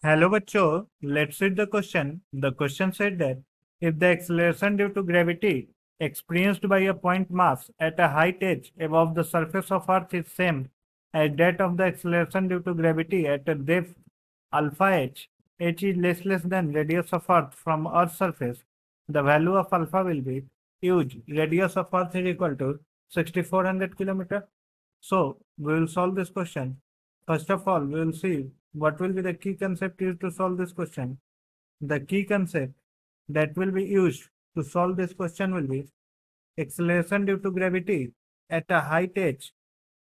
Hello bachcho, let's read the question. The question said that if the acceleration due to gravity experienced by a point mass at a height h above the surface of earth is same as that of the acceleration due to gravity at a depth alpha h, h is less less than radius of earth from earth's surface, the value of alpha will be huge. Radius of earth is equal to 6400 kilometer. So we will solve this question. First of all, we will see what will be the key concept used to solve this question. The key concept that will be used to solve this question will be acceleration due to gravity at a height h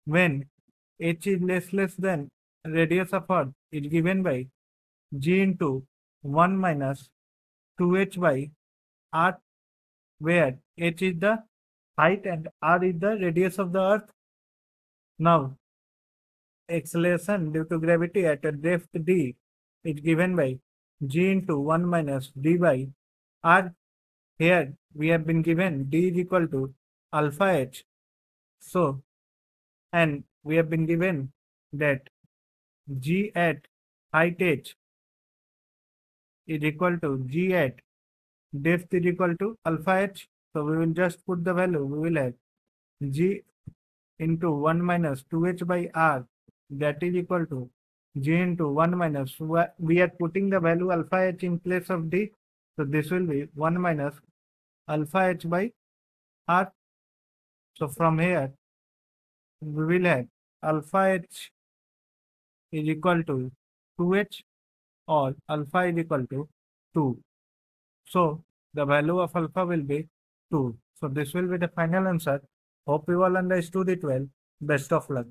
when h is less less than radius of earth is given by g into 1 minus 2h by r where h is the height and r is the radius of the earth. Now acceleration due to gravity at a depth d is given by g into 1 minus d by r. Here we have been given d is equal to alpha h. So, and we have been given that g at height h is equal to g at depth is equal to alpha h. So we will just put the value. We will have g into 1 minus 2h by r that is equal to g into 1 minus we are putting the value alpha h in place of d. So this will be 1 minus alpha h by r. So from here we will have alpha h is equal to 2h or alpha is equal to 2 so the value of alpha will be 2 so this will be the final answer. Hope you all understood it well. Best of luck